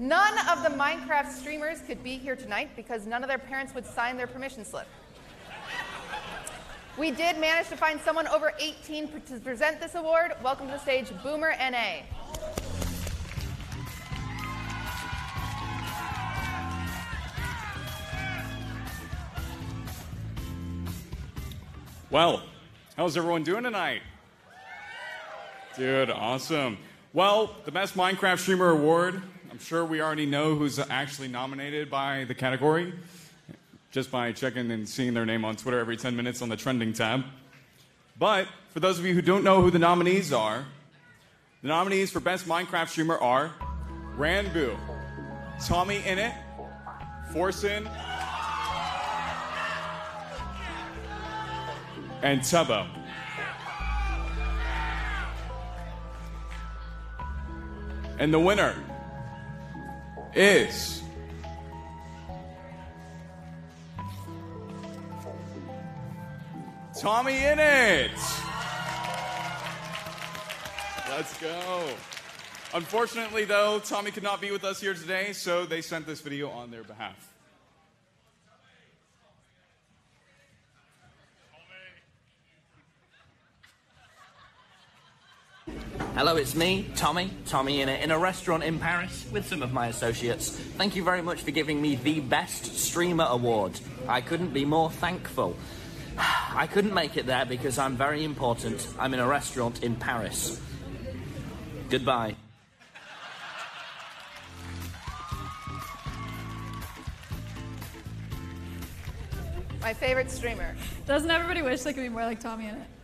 None of the Minecraft streamers could be here tonight because none of their parents would sign their permission slip. We did manage to find someone over 18 to present this award. Welcome to the stage, Boomer NA. Well, how's everyone doing tonight? Dude, awesome. Well, the Best Minecraft Streamer Award, I'm sure we already know who's actually nominated by the category, just by checking and seeing their name on Twitter every 10 minutes on the trending tab. But for those of you who don't know who the nominees are, the nominees for Best Minecraft Streamer are Ranboo, Tommy Innit, Forsen, and Tubbo. And the winner is. TommyInnit. Let's go. Unfortunately, though, Tommy could not be with us here today, so they sent this video on their behalf. Hello, it's me, Tommy, Tommy in a, in a restaurant in Paris with some of my associates. Thank you very much for giving me the Best Streamer Award. I couldn't be more thankful. I couldn't make it there because I'm very important. I'm in a restaurant in Paris. Goodbye. My favorite streamer. Doesn't everybody wish they could be more like TommyInnit?